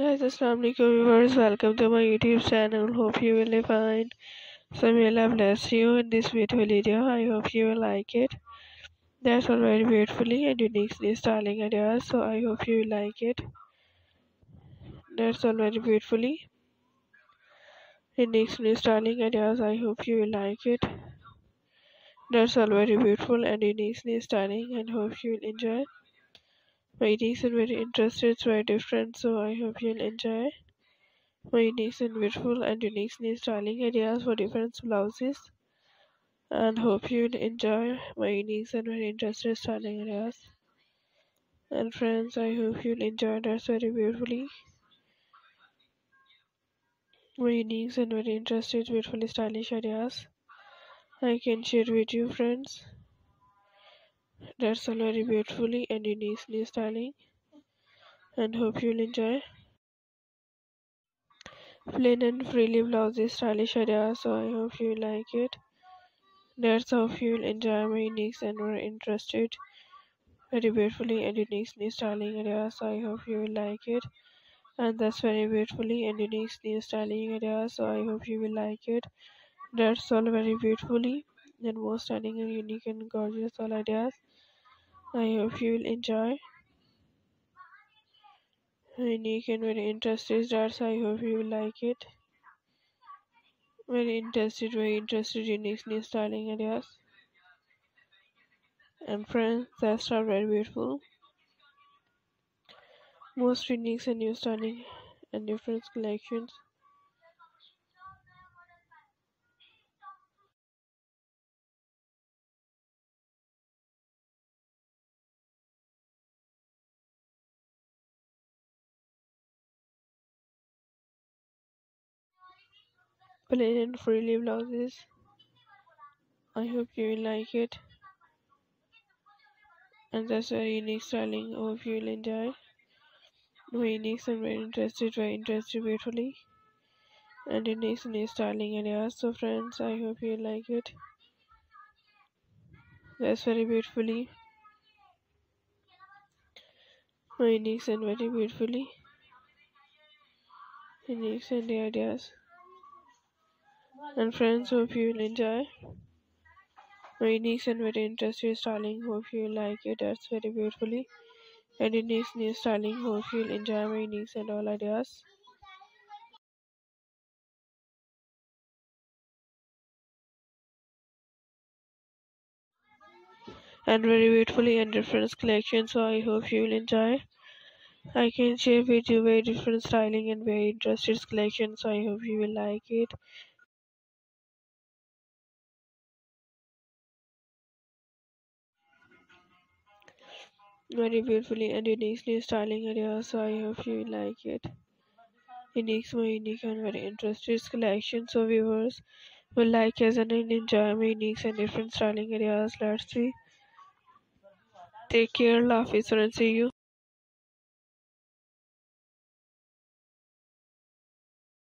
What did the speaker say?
Guys, Assalamualaikum viewers, welcome to my YouTube channel. Hope you will find some will bless you in this beautiful video. I hope you will like it. That's all very beautifully and uniquely styling ideas, so I hope you will like it. That's all very beautifully uniquely styling ideas. I hope you will like it. That's all very beautiful and uniquely styling and hope you will enjoy. My niece and very interested, it's very different, so I hope you'll enjoy. My niece and beautiful and unique styling ideas for different blouses. And hope you'll enjoy my unique and very interested styling ideas. And friends, I hope you'll enjoy that very beautifully. My unique and very interested, beautifully stylish ideas. I can share with you, friends. That's all very beautifully and uniquely styling and hope you'll enjoy. Plain and freely blouses stylish idea so I hope you like it. That's how you'll enjoy my unique and more interested very beautifully and uniquely styling idea so I hope you will like it. And that's very beautifully and uniquely styling idea so I hope you will like it. That's all very beautifully and most stunning and unique and gorgeous all ideas I hope you will enjoy. Unique and very interesting starts. I hope you will like it. Very interested, very interested, in unique new styling ideas. And friends, that's are very beautiful. Most unique and new styling and different collections. Plain and freely blouses. I hope you will like it. And that's a unique styling. I hope you will enjoy. Very unique and very interested, very interested beautifully. And unique and styling ideas. So friends, I hope you like it. That's very beautifully. Very unique and very beautifully. Unique and ideas and friends hope you will enjoy. My nice and very interesting styling hope you like it that's very beautifully. And this new styling hope you'll enjoy my nice and all ideas. And very beautifully and different collection so i hope you will enjoy. I can share with you very different styling and very interesting collection so i hope you will like it very beautifully and uniquely styling area so i hope you like it. Unique my unique and very interesting collection so viewers will like as and enjoy my unique and different styling areas. Let's see. Take care. Love is and see you